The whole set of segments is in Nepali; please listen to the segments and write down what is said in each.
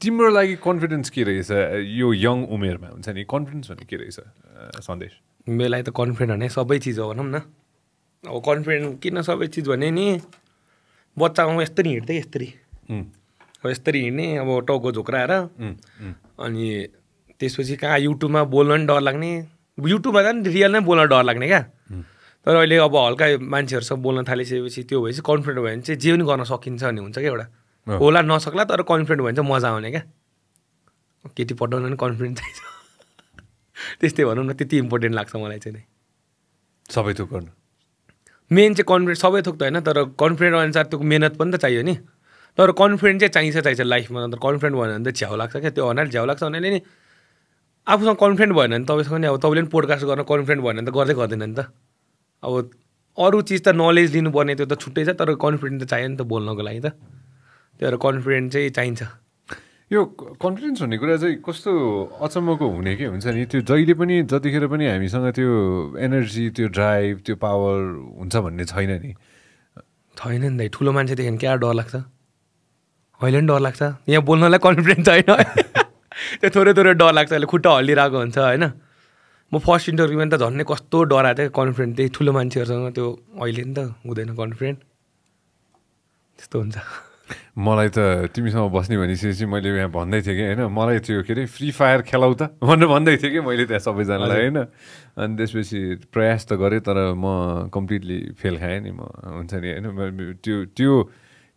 तिम्रो लागि कन्फिडेन्स के रहेछ? यो यङ उमेरमा हुन्छ नि कन्फिडेन्स भन्ने के रहेछ सन्देश? मेरो लागि त कन्फिडेन्ट भने सबै चिज हो भनौँ न। अब कन्फिडेन्ट किन सबै चिज भने नि बच्चामा यस्तरी हिँड्दै यस्तरी। अब यस्तरी हिँड्ने अब टाउको झोक्राएर। अनि त्यसपछि कहाँ युट्युबमा बोल्न पनि डर लाग्ने। युट्युबमा झन् रियल नै बोल्न डर लाग्ने क्या। तर अहिले अब हल्का मान्छेहरूसँग बोल्न थालिसकेपछि त्यो भएपछि कन्फिडेन्ट भयो भने चाहिँ जे पनि गर्न सकिन्छ भन्ने हुन्छ क्या एउटा। होला नसक्ला तर कन्फिडेन्ट भयो भने चाहिँ मजा आउने क्या। केटी पठाउन पनि कन्फिडेन्ट चाहिन्छ। त्यस्तै भनौँ न त्यति इम्पोर्टेन्ट लाग्छ मलाई चाहिँ नै। सबै थोक गर्नु। मेन चाहिँ कन्फिडेन्ट सबै थोक त होइन तर कन्फिडेन्ट अनुसार त्यो मिहिनेत पनि त चाहियो नि। तर कन्फिडेन्ट चाहिँ चाहिन्छ चाहिन्छ लाइफमा अन्त कन्फिडेन्ट भएन भने त झ्याउ लाग्छ क्या। त्यो हुनाले झ्याउ लाग्छ भन्नाले नि आफूसँग कन्फिडेन्ट भएन भने तपाईँसँग नि अब तपाईँले पनि पोडकास्ट गर्न कन्फिडेन्ट भएन भने त गर्दै गर्दैन नि त। अब अरू चिज त नलेज लिनुपर्ने त्यो त छुट्टै छ तर कन्फिडेन्ट त चाहियो नि त बोल्नको लागि त। त्यही भएर कन्फिडेन्ट चाहिँ चाहिन्छ। यो कन्फिडेन्स भन्ने कुरा चाहिँ कस्तो अचम्मको हुने के हुन्छ नि त्यो जहिले पनि जतिखेर पनि हामीसँग त्यो एनर्जी त्यो ड्राइभ त्यो पावर हुन्छ भन्ने छैन नि। छैन नि दाइ ठुलो मान्छेदेखि क्या डर लाग्छ? अहिले पनि डर लाग्छ? यहाँ बोल्नलाई कन्फिडेन्स छैन। त्यो थोरै थोरै डर लाग्छ अहिले खुट्टा हल्लिरहेको हुन्छ होइन? म फर्स्ट इन्टरभ्यूमा त झन्नै कस्तो डराएको थिएँ कन्फिडेन्ट त्यही ठुलो मान्छेहरूसँग त्यो अहिले नि त हुँदैन कन्फिडेन्ट त्यस्तो हुन्छ। मलाई त तिमीसँग बस्ने भनेपछि मैले यहाँ भन्दै थिएँ कि होइन? मलाई त्यो के अरे फ्री फायर खेलाउ त भनेर भन्दै थिएँ कि मैले त्यहाँ सबैजनालाई होइन? अनि त्यसपछि प्रयास त गरेँ तर म कम्प्लिटली फेल खाएँ नि म हुन्छ नि होइन? त्यो त्यो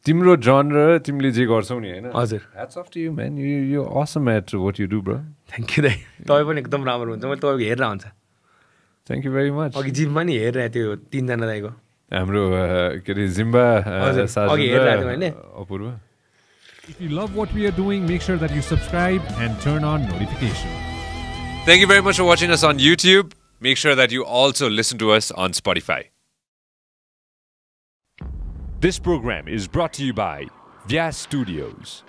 तिम्रो जन र तिमीले जे गर्छौ नि होइन? हजुर। What's up to you man you you awesome at what you do bro thank you दाइ तपाईँ पनि एकदम राम्रो हुन्छ मैले तपाईँको हेरेर हुन्छ थ्याङ्क यू भेरी मच अघि जिममा नि हेरिरहेको थियो तिनजना दाइको। हाम्रो अ, के अरे जिम्बा अ, हजुर, साजन अघि र हेरिरहेको थियौँ होइन? अपूर्व If you love what we are doing, make sure that you subscribe and turn on notifications. Thank you very much for watching us on YouTube. Make sure that you also listen to us on Spotify. This program is brought to you by Vyas Studios.